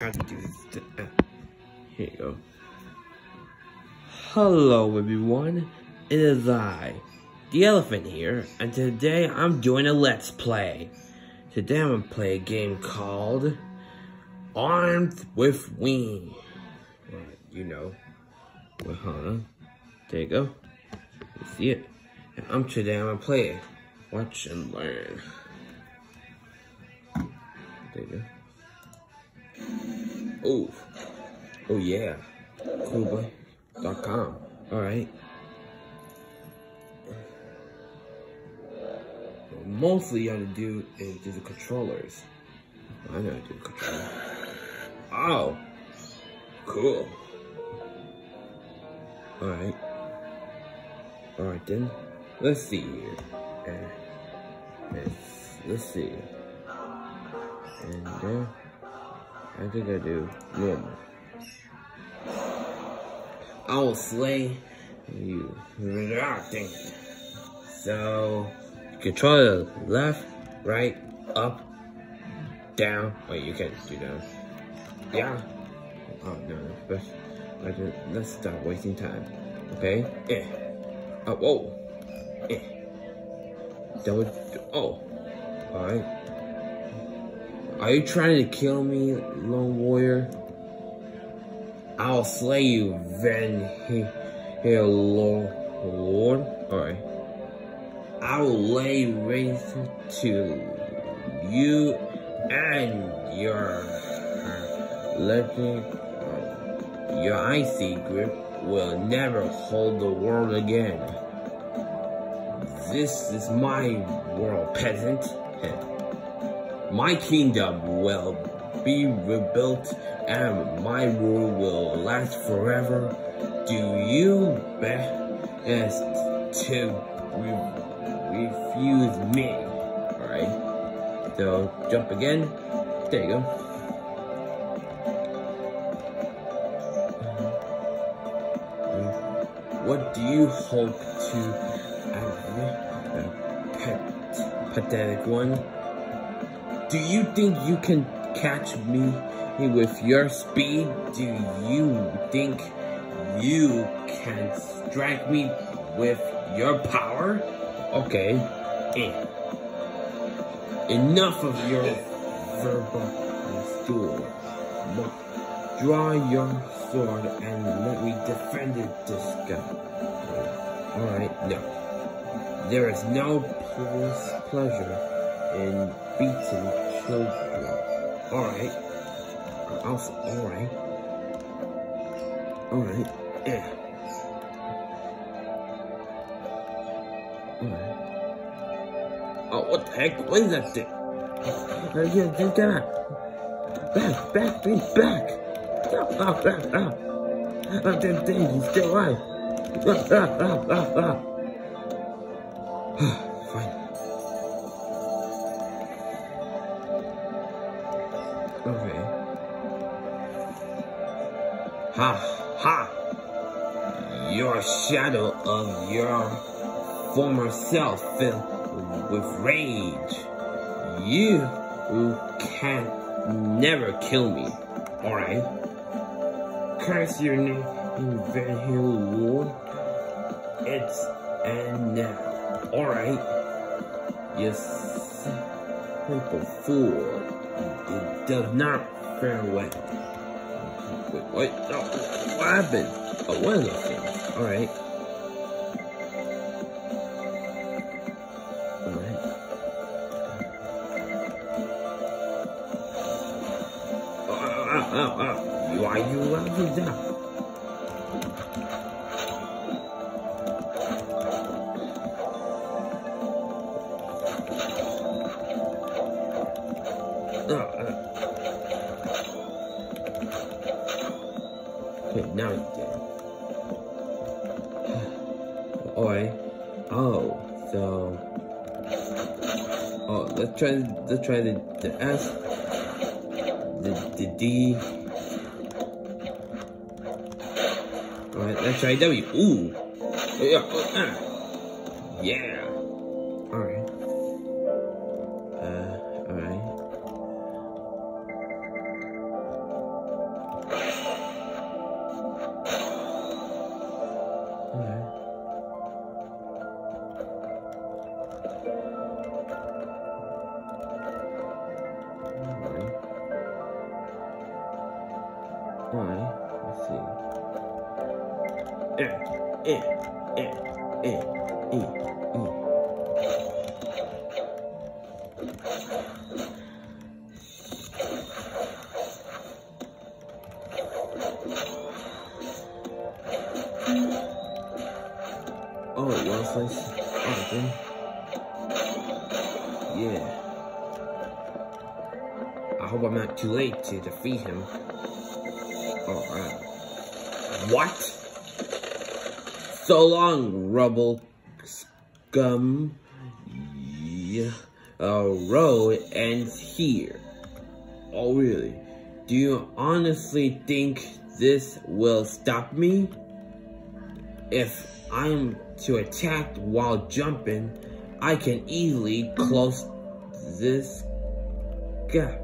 Uh, here you go. Hello, everyone. It is I, the elephant here, and today I'm doing a Let's Play. Today I'm gonna play a game called Armed with Wings. You know. Well, huh? There you go. You see it? And I'm today I'm gonna play it. Watch and learn. There you go. Oh. Oh yeah. Coolboy.com. Alright. Mostly you gotta do is do the controllers. I to do the controller. Oh. Cool. Alright. Alright then. Let's see here. Let's, let's see. And uh, I think I do normal. I will slay you. So, control the left, right, up, down. Wait, you can't do down. Yeah. Oh no, let's, let's stop wasting time. Okay? Eh. Oh, whoa. Eh. Double. Oh. Alright. Are you trying to kill me, Lone Warrior? I'll slay you, Van here, Lord. Alright. I will lay waste to you and your legend. Your icy grip will never hold the world again. This is my world, peasant. My kingdom will be rebuilt and my rule will last forever. Do you best to re refuse me? Alright. So jump again. There you go. What do you hope to uh, pathetic one? Do you think you can catch me with your speed? Do you think you can strike me with your power? Okay. Eh. Enough of your verbal stool. Draw your sword and let me defend it, this guy. Alright, no. There is no pleasure and beating children. Alright. Also, alright. Alright. Yeah. Alright. Oh, what the heck? What is that thing? Uh, yeah, get that. Back, back, back, back. Ah, ah, ah, ah. Oh, damn thing, he's still alive. Ah, ah, ah, ah, ah. Ha ha! Your shadow of your former self filled with rage. You can never kill me. Alright? Curse your name, in Van Hill Lord. It's and now. Alright? You simple fool. Does not fare well. Wait, wait, no, what happened? Oh, one of those things. Alright. Alright. Oh, uh, oh, uh, oh, uh, oh. Why you laughing down? Okay, now you did. Alright. Oh, so. Oh, let's try. Let's try the the S, the the D. Alright, let's try W. Ooh. Yeah. Uh, yeah. Eh, eh, eh, eh, eh. Oh, it was like, oh. Yeah. I hope I'm not too late to defeat him. What? So long, rubble scum. Yeah. Road ends here. Oh, really? Do you honestly think this will stop me? If I'm to attack while jumping, I can easily close this gap.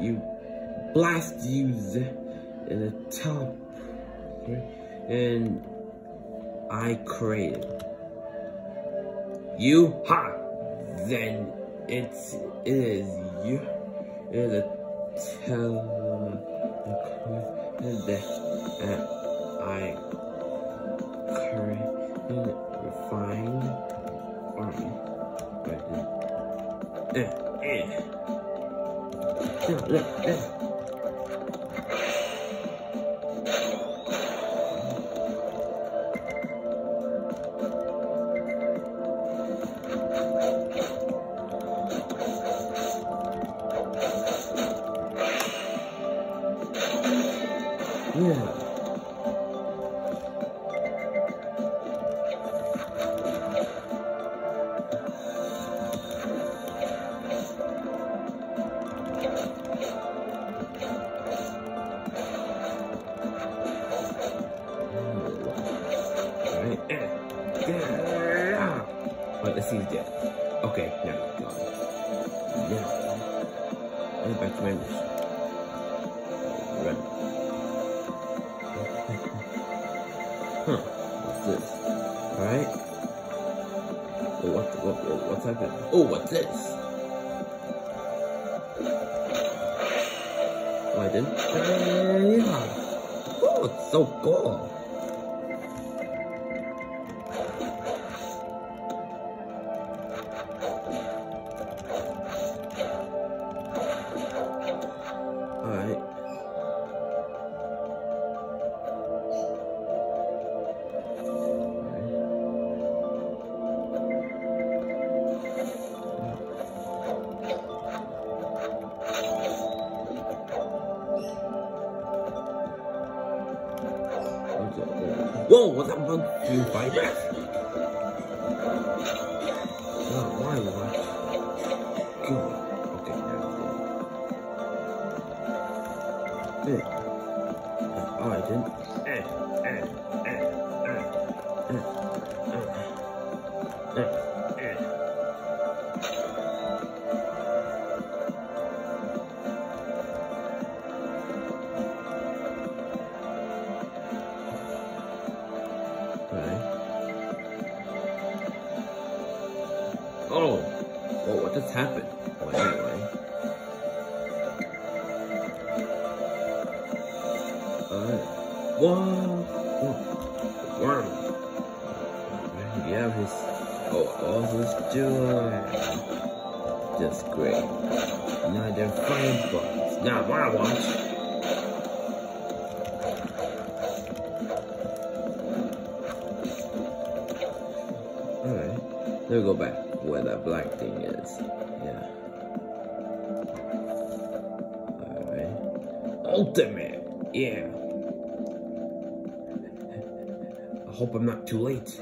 You blast use in the top and I created. You ha then it's it is you it is a tele that I created refined. But eh eh. Yeah, yeah, Yeah. But let's see he's dead. Okay, now gone. Now, I'm back to my mission. Run. Huh, what's this? Alright. Oh, what, what, what, what's happening? Oh, what's this? Oh, I didn't? Oh, it's so cool. Do fight back? Oh, why what? Good. Okay, now good. Oh, I didn't. Eh, eh, eh, eh, eh, eh, eh, happened? Well, anyway. Alright. Whoa. Worm. You his. Oh, all his joy. Just great. Now they're fine fireballs. Now, wanna watch? Alright. Let me go back where that black thing is. Yeah. Alright. Ultimate! Yeah. I hope I'm not too late.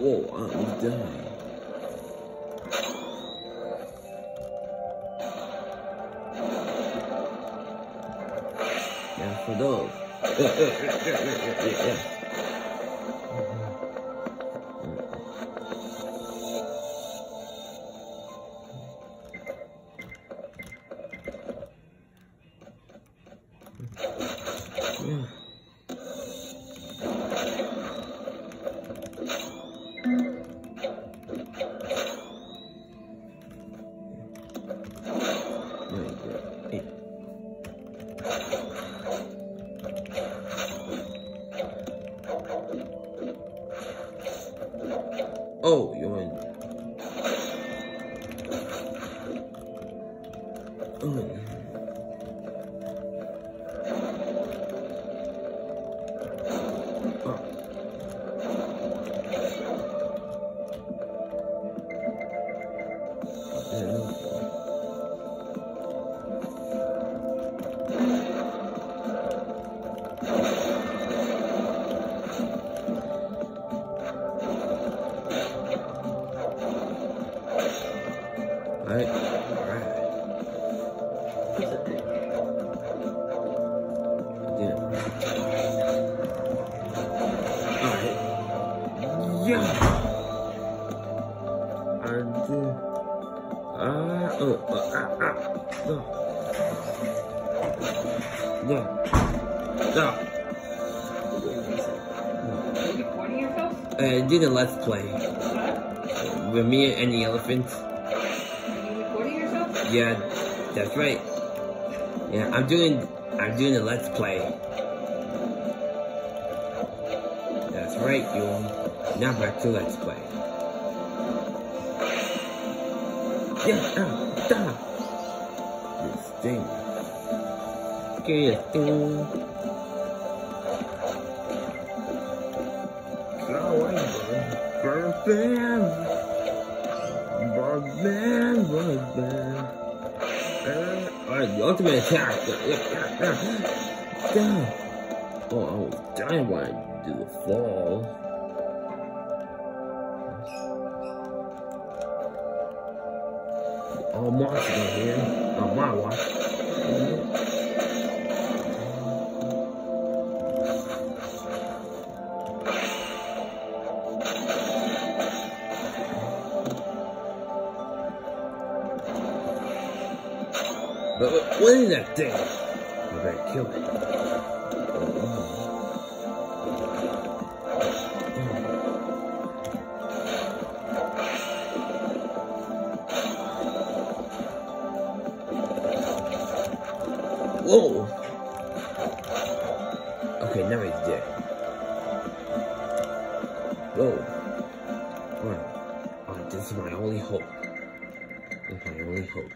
Whoa, I'm done. Yeah, for those. Yeah, Alright. Uh, did a let's play with me and the elephant. Are you recording yourself? Yeah, that's right. Yeah, I'm doing I'm doing a let's play. That's right, you. Now back to let's play. Yeah, ah, Uh, Alright, the ultimate attack. God. Oh, I was dying when I did the fall. All monsters here. On my watch. But what- what is that thing? I better kill it. This is my only hope. Is my only hope.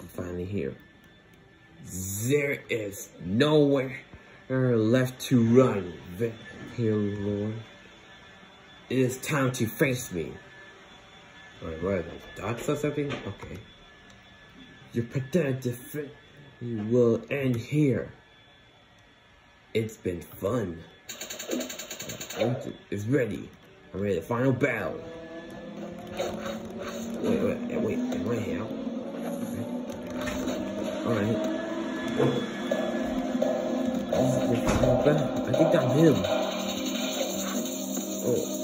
I'm finally here. There is nowhere left to run, here, Lord. It is time to face me. Alright, what are those? Dots or something? Okay. Your pathetic defense will end here. It's been fun. It's ready. I'm ready. The final battle. Wait, wait, wait. Am I here? Alright. I think I'm him. Oh.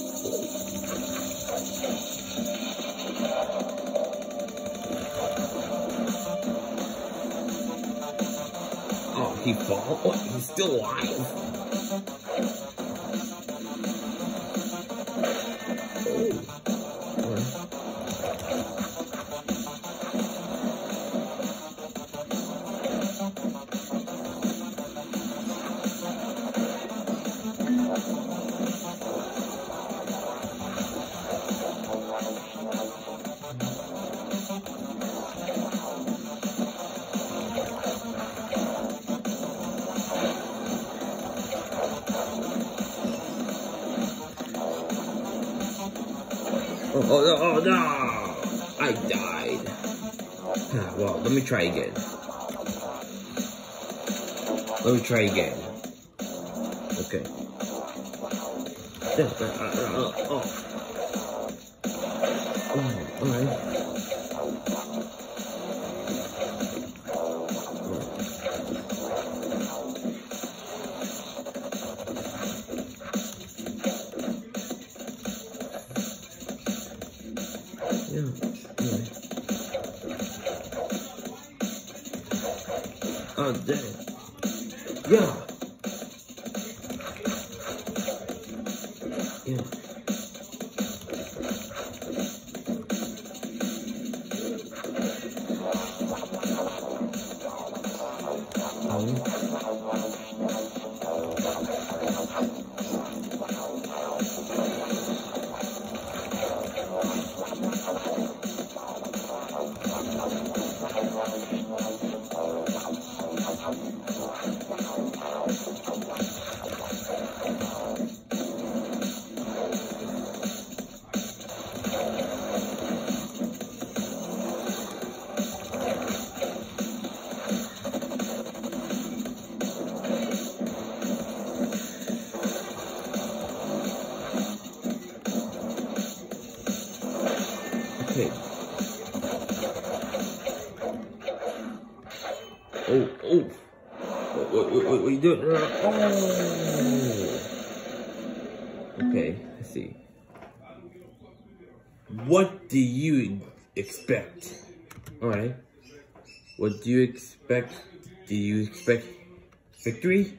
Oh, he fall? Oh, he's still alive? Oh, no, oh! I died. Well, let me try again. Let me try again. Okay. Uh, uh, uh, oh. Oh, alright. What do you expect? Do you expect victory?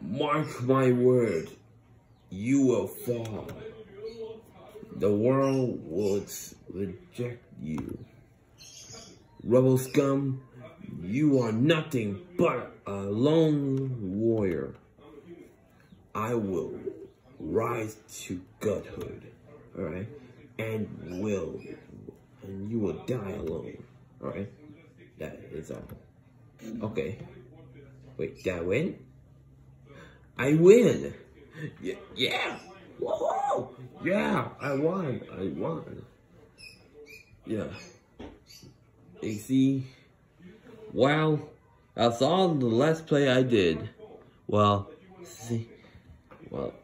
Mark my word, you will fall. The world will reject you. Rebel scum, you are nothing but a lone warrior. I will rise to godhood, alright? And will, and you will die alone, alright? That is all. Okay. Wait, did I win? I win! Yeah, yeah! Whoa! Yeah, I won, I won. Yeah. You see? Well, that's all the let's play I did. Well, see, well,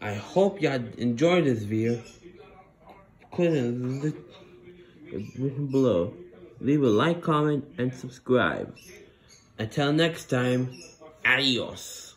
I hope y'all enjoyed this video. Button below. Leave a like, comment, and subscribe. Until next time, adios.